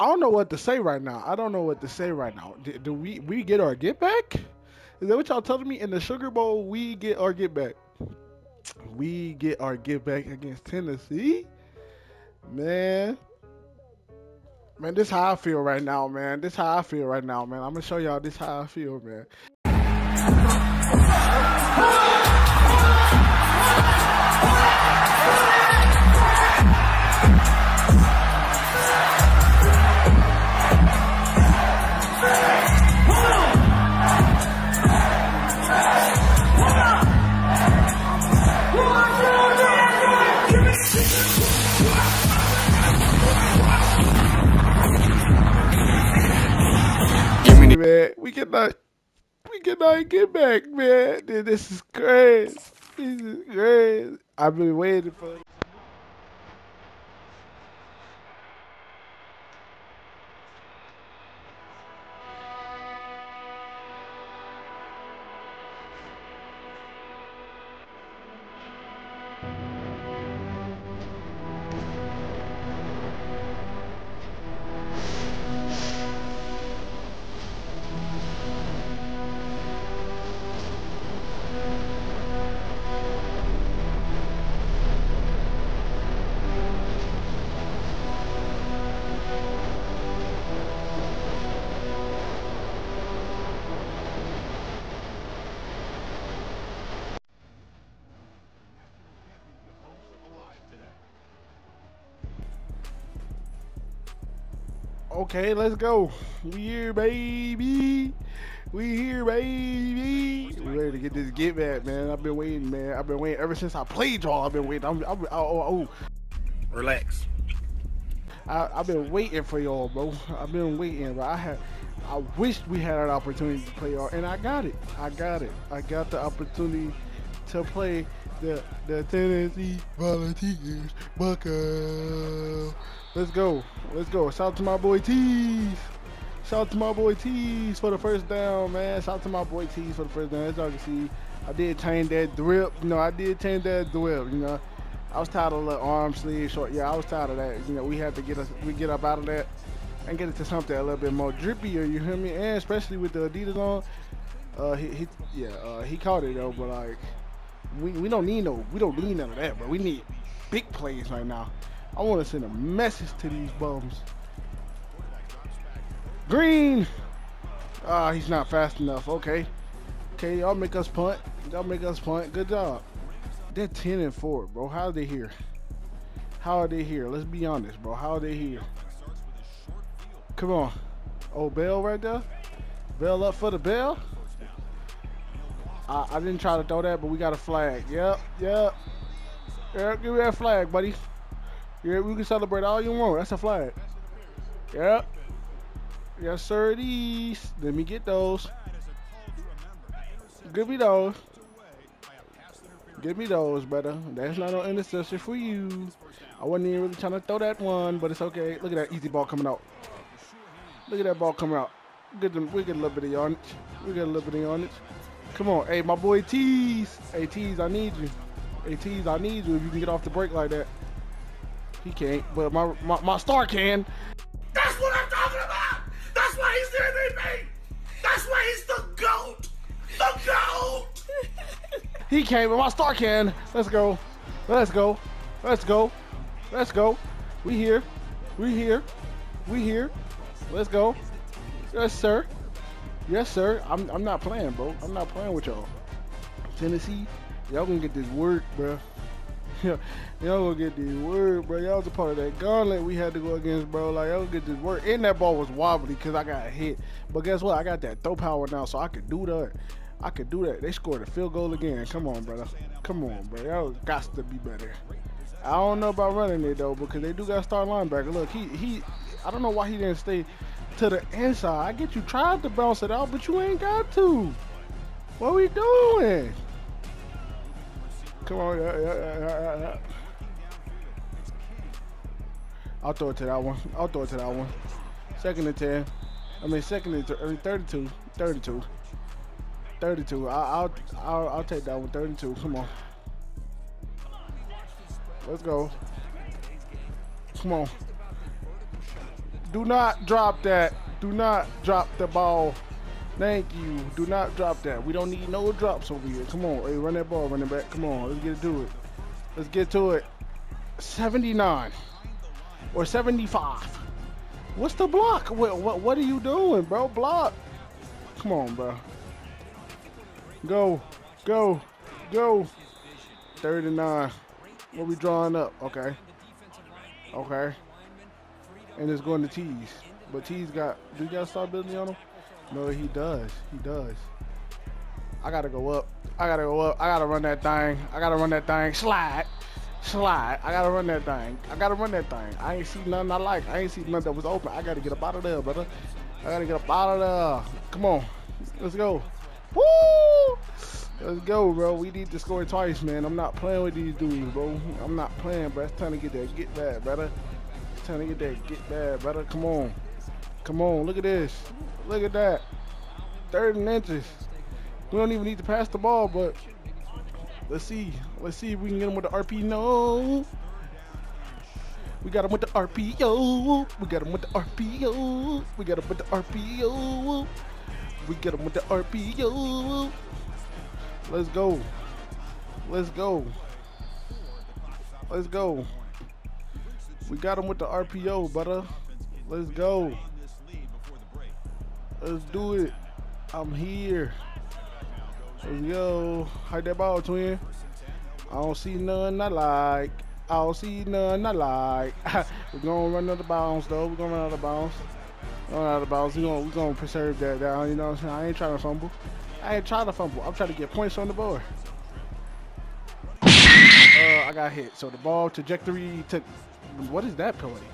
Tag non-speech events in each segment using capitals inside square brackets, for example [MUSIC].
I don't know what to say right now. I don't know what to say right now. Do, do we we get our get back? Is that what y'all telling me? In the Sugar Bowl, we get our get back. We get our get back against Tennessee. Man. Man, this how I feel right now, man. This how I feel right now, man. I'm gonna show y'all this how I feel, man. Man. We cannot, we cannot get back, man. Dude, This is crazy. This is crazy. I've been waiting for. Okay, let's go. We here, baby. We here, baby. We ready to get this get back, man. I've been waiting, man. I've been waiting ever since I played y'all. I've been waiting. I'm, I'm, oh, oh, oh. Relax. I, I've been waiting for y'all, bro. I've been waiting, but I had. I wished we had an opportunity to play y'all, and I got it. I got it. I got the opportunity to play the the Tennessee Volunteers Bucko. Let's go. Let's go. Shout out to my boy Tees. Shout out to my boy Tees for the first down, man. Shout out to my boy Tees for the first down. As y'all can see, I did change that drip. You know, I did change that drip. You know, I was tired of the arm sleeve short. Yeah, I was tired of that. You know, we had to get us, we get up out of that and get it to something a little bit more drippier. You hear me? And especially with the Adidas on. Uh, he, he yeah, uh, he caught it though, but like, we, we don't need no, we don't need none of that, bro. We need big plays right now. I want to send a message to these bums. Green! Ah, he's not fast enough. Okay. Okay, y'all make us punt. Y'all make us punt. Good job. They're 10 and 4, bro. How are they here? How are they here? Let's be honest, bro. How are they here? Come on. Oh, Bell right there? Bell up for the Bell? I, I didn't try to throw that, but we got a flag. Yep, yep. Yep, give me that flag, buddy. Yeah, we can celebrate all you want. That's a flag. Yep. Yes, sir, is. Let me get those. Give me those. Give me those, brother. That's not no interception for you. I wasn't even really trying to throw that one, but it's okay. Look at that easy ball coming out. Look at that ball coming out. Get, them, we get a little bit of yardage. We get a little bit of yardage. Come on. Hey, my boy Tees. Hey, Tees, I need you. Hey, Tees, I need you if you can get off the break like that. He can't, but my, my, my star can. That's what I'm talking about! That's why he's the MVP! That's why he's the GOAT! The GOAT! he can't, but my star can. Let's go. Let's go. Let's go. Let's go. We here. We here. We here. Let's go. Yes, sir. Yes, sir. I'm, I'm not playing, bro. I'm not playing with y'all. Tennessee, y'all gonna get this work, bro. [LAUGHS] y'all gonna get this word, bro. Y'all was a part of that gauntlet we had to go against, bro. Like, y'all get this word. And that ball was wobbly because I got hit. But guess what? I got that throw power now, so I could do that. I could do that. They scored a field goal again. Come on, brother. Come on, bro. Y'all got to be better. I don't know about running it though, because they do got star linebacker. Look, he he. I don't know why he didn't stay to the inside. I get you tried to bounce it out, but you ain't got to. What we doing? Come on. I'll throw it to that one. I'll throw it to that one. Second and 10. I mean, second and th I mean, 32. 32. 32. I, I'll, I'll, I'll take that one. 32. Come on. Let's go. Come on. Do not drop that. Do not drop the ball. Thank you. Do not drop that. We don't need no drops over here. Come on. Hey, run that ball, running back. Come on. Let's get to it. Let's get to it. 79 or 75. What's the block? What, what, what are you doing, bro? Block. Come on, bro. Go. Go. Go. 39. What we drawing up? Okay. Okay. And it's going to Tees. But Tees got, do you got stability on him? No, he does. He does. I gotta go up. I gotta go up. I gotta run that thing. I gotta run that thing. Slide. Slide. I gotta run that thing. I gotta run that thing. I ain't see nothing I like. I ain't see nothing that was open. I gotta get up out of there, brother. I gotta get up out of there. Come on. Let's go. Woo! Let's go, bro. We need to score twice, man. I'm not playing with these dudes, bro. I'm not playing, bro. It's time to get that get bad, brother. Time to get that get bad, brother. Come on. Come on. Look at this. Look at that. Third and inches. We don't even need to pass the ball, but let's see. Let's see if we can get him with the RP. No. We got him with the RPO. We got him with the RPO. We got him with the RPO. We get him with the RPO. Let's go. Let's go. Let's go. We got him with the RPO, brother. Let's go. Let's do it. I'm here. Let's go. Hide that ball, twin. I don't see none I like. I don't see none I like. [LAUGHS] We're gonna run out of bounds though. We're gonna run out of bounds. Run out of bounds. We're gonna we're gonna preserve that down, you know what I'm saying? I ain't trying to fumble. I ain't trying to fumble. I'm trying to get points on the board. Uh, I got hit. So the ball trajectory took what is that penalty?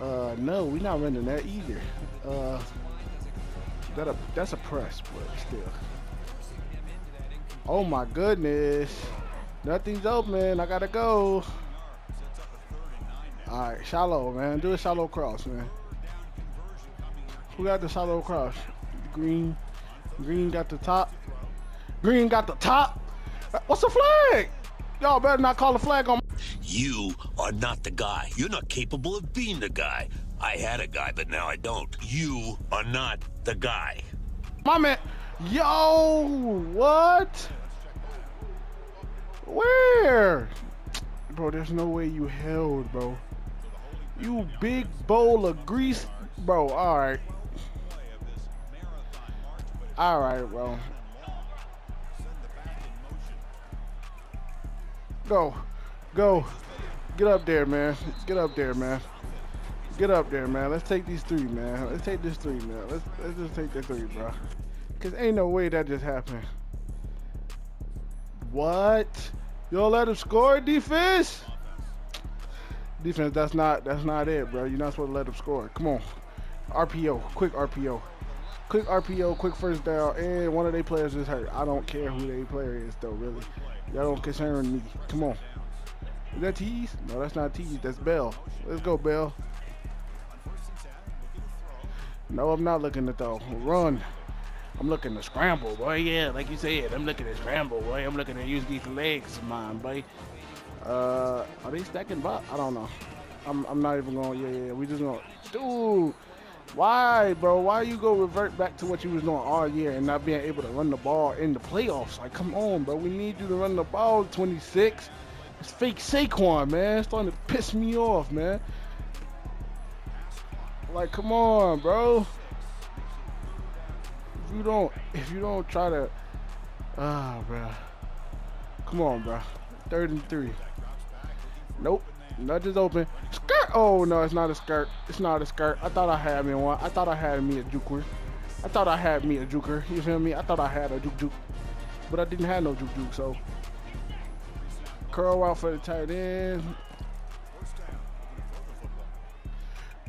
Uh no, we're not running that either. Uh that a, that's a press, but still. Oh my goodness. Nothing's open. I gotta go. Alright, shallow, man. Do a shallow cross, man. Who got the shallow cross? Green. Green got the top. Green got the top. What's the flag? Y'all better not call the flag on. You are not the guy. You're not capable of being the guy. I had a guy, but now I don't. You are not the guy. My man. Yo, what? Where? Bro, there's no way you held, bro. You big bowl of grease. Bro, alright. Alright, bro. Go. Go. Get up there, man. Get up there, man. Get up there, man. Let's take these three, man. Let's take this three, man. Let's let's just take the three, bro. Cause ain't no way that just happened. What? Y'all let him score defense? Defense, that's not that's not it, bro. You're not supposed to let him score. Come on. RPO, quick RPO. Quick RPO, quick first down, and one of their players is hurt. I don't care who their player is though, really. Y'all don't concern me. Come on. Is that Tees? No, that's not Tees. That's Bell. Let's go, Bell. No, I'm not looking to throw. Run. I'm looking to scramble, boy. Yeah, like you said, I'm looking to scramble, boy. I'm looking to use these legs mine, boy. Uh, are they stacking bot? I don't know. I'm, I'm not even going. Yeah, yeah. We just going. Dude, why, bro? Why you go revert back to what you was doing all year and not being able to run the ball in the playoffs? Like, come on, bro. We need you to run the ball. 26. It's fake Saquon, man. It's starting to piss me off, man. Like, come on, bro. If you don't, if you don't try to, ah, bro. Come on, bro. Third and three. Nope. Nothing's open. Skirt. Oh no, it's not a skirt. It's not a skirt. I thought I had me one. I thought I had me a juker. I thought I had me a juker. You feel me? I thought I had a juke juke, but I didn't have no juke juke. So curl out for the tight end.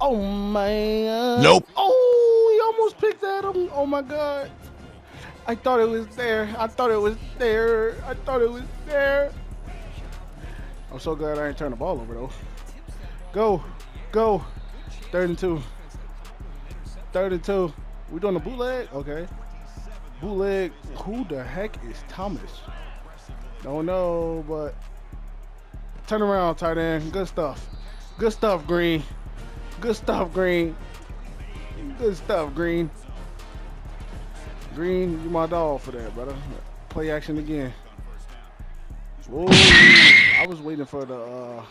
Oh man. Nope. Oh, he almost picked that up. Oh my god. I thought it was there. I thought it was there. I thought it was there. I'm so glad I ain't turned the ball over though. Go, go. Third and two. Third and two. We doing the bootleg? Okay. Bootleg. Who the heck is Thomas? Don't know, but turn around, tight end. Good stuff. Good stuff, Green. Good stuff, Green. Good stuff, Green. Green, you my dog for that, brother. Play action again. Whoa. I was waiting for the uh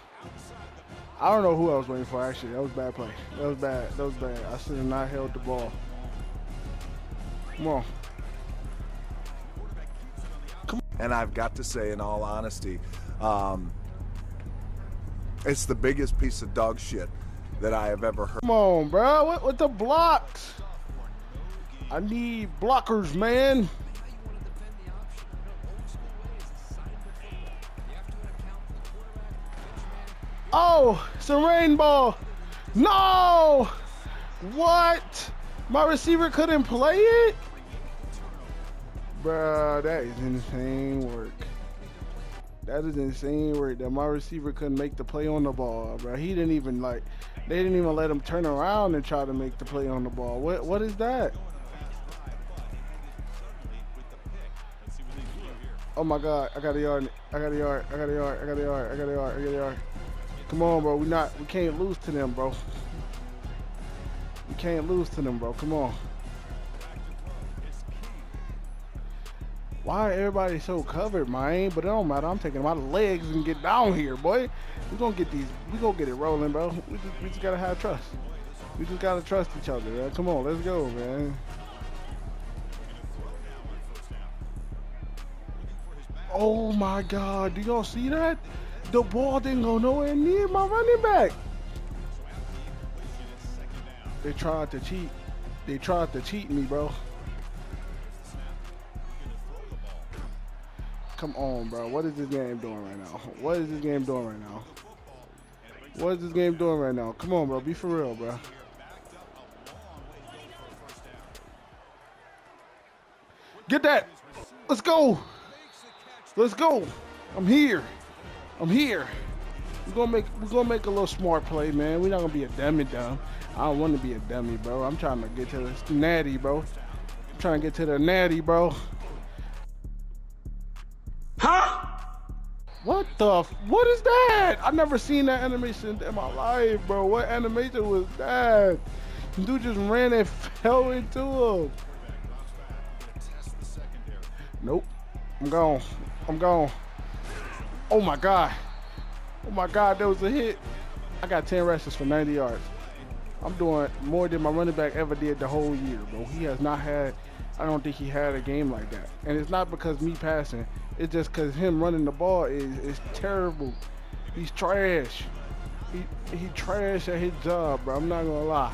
I don't know who I was waiting for actually. That was bad play. That was bad. That was bad. I should have not held the ball. Come on. And I've got to say, in all honesty, um, it's the biggest piece of dog shit that I have ever heard. Come on, bro. What with the blocks? I need blockers, man. Oh, it's a rainbow. No! What? My receiver couldn't play it? Bruh, that is insane work. That is insane work that my receiver couldn't make the play on the ball, bro. He didn't even like they didn't even let him turn around and try to make the play on the ball. What what is that? Oh my god, I got a yard. I got a yard. I got a yard. I got a yard. I got a yard. I got a yard. Come on, bro. We not we can't lose to them, bro. We can't lose to them, bro. Come on. Why everybody so covered, man? But it don't matter. I'm taking my legs and get down here, boy. We gonna get these. We gonna get it rolling, bro. We just, we just gotta have trust. We just gotta trust each other, man. Come on, let's go, man. Oh my God! Do y'all see that? The ball didn't go nowhere near my running back. They tried to cheat. They tried to cheat me, bro. Come on, bro. What is this game doing right now? [LAUGHS] What is this game doing right now? What is this game doing right now? Come on, bro. Be for real, bro. Get that. Let's go. Let's go. I'm here. I'm here. We're gonna make we're gonna make a little smart play, man. We're not gonna be a dummy dumb. I don't want to be a dummy, bro. I'm trying to get to the natty, bro. I'm trying to get to the natty, bro. What the? F- what is that? I've never seen that animation in my life, bro. What animation was that? Dude just ran and [LAUGHS] fell into him. Nope. I'm gone. I'm gone. Oh my god. Oh my god, that was a hit. I got 10 rushes for 90 yards. I'm doing more than my running back ever did the whole year, bro. He has not had, I don't think he had a game like that. And it's not because me passing. It's just because him running the ball is, is terrible. He's trash. He, he trash at his job, bro. I'm not going to lie.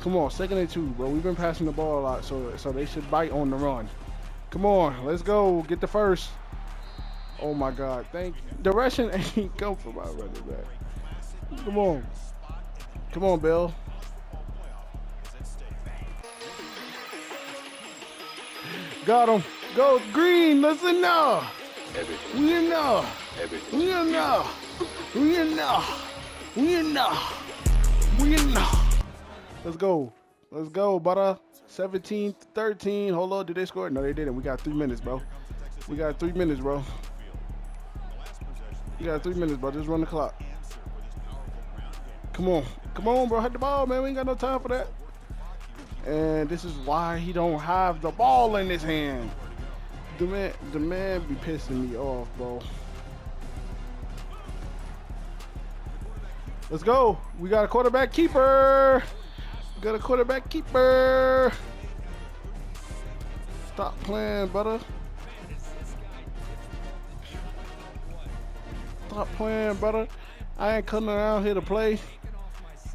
Come on, second and two, bro. We've been passing the ball a lot, so so they should bite on the run. Come on, let's go. Get the first. Oh my God, thank you. The Russian [LAUGHS] ain't come for my running back. Come on. Come on, Bill. Got him. Go green. Listen now. We enough. We enough. We enough. We enough. We enough. Let's go. Let's go, butter. 17 13. Hold on. Did they score? No, they didn't. We got three minutes, bro. We got three minutes, bro. You got three minutes, bro. Just run the clock. Come on. Come on, bro. Hit the ball, man. We ain't got no time for that. And this is why he don't have the ball in his hand. The man, the man be pissing me off, bro. Let's go. We got a quarterback keeper. We got a quarterback keeper. Stop playing, brother. Stop playing, brother. I ain't coming around here to play.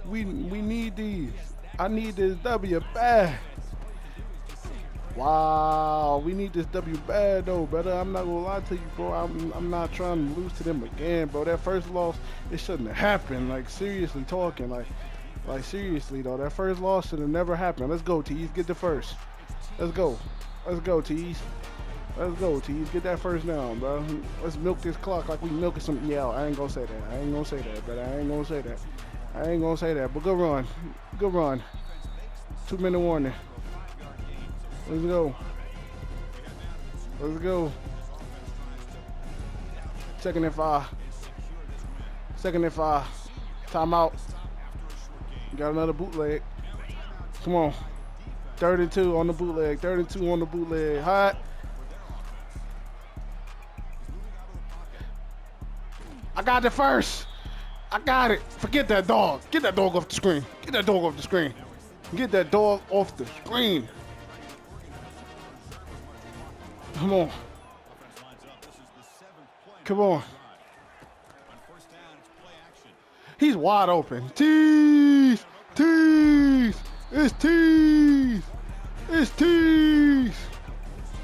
We we need these. I need this W bad. Wow, we need this W bad though, brother. I'm not gonna lie to you, bro. I'm I'm not trying to lose to them again, bro. That first loss, it shouldn't have happened. Like seriously talking, like like seriously though, that first loss should have never happened. Let's go, Tees. Get the first. Let's go. Let's go, Tees. Let's go, Tees. Get that first down, bro. Let's milk this clock like we milking something. Yeah, I ain't gonna say that. I ain't gonna say that, but I ain't gonna say that. I ain't gonna say that. But good run. Good run. Two minute warning. Let's go. Let's go. Second and five. Uh, Second and five. Uh, Timeout. Got another bootleg. Come on. 32 on the bootleg. 32 on the bootleg. Hot. I got it first. I got it. Forget that dog. Get that dog off the screen. Get that dog off the screen. Get that dog off the screen. Come on. Come on. He's wide open. Tees! Tees! It's Tees! It's Tees!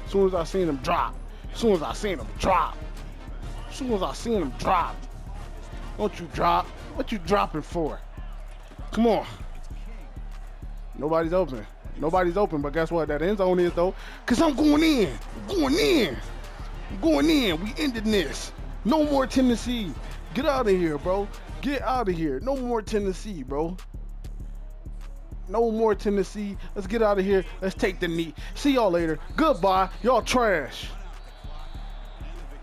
As soon as I seen him drop. As soon as I seen him drop. As soon as I seen him drop. Don't you drop. What you dropping for? Come on. Nobody's open. Nobody's open, but guess what? That end zone is though. Cause I'm going in. Going in. I'm going in. We ended this. No more Tennessee. Get out of here, bro. Get out of here. No more Tennessee, bro. No more Tennessee. Let's get out of here. Let's take the knee. See y'all later. Goodbye. Y'all trash.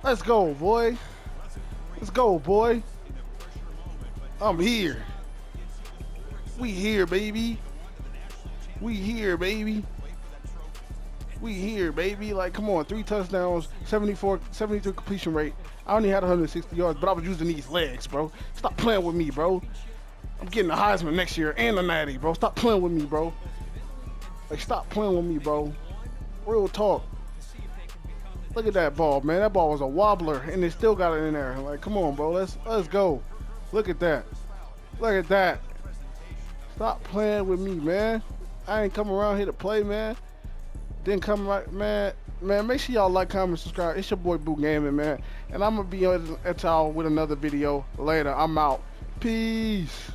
Let's go, boy. Let's go, boy. I'm here. We here, baby. We here, baby. We here, baby. Like, come on. Three touchdowns, 74, 72 completion rate. I only had 160 yards, but I was using these legs, bro. Stop playing with me, bro. I'm getting the Heisman next year and the Natty, bro. Stop playing with me, bro. Like, stop playing with me, bro. Real talk. Look at that ball, man. That ball was a wobbler, and they still got it in there. Like, come on, bro. Let's let's go. Look at that. Look at that. Stop playing with me, man. I ain't come around here to play, man. Didn't come right, man. Man, make sure y'all like, comment, subscribe. It's your boy BUU Gaming, man. And I'm gonna be at y'all with another video later. I'm out. Peace.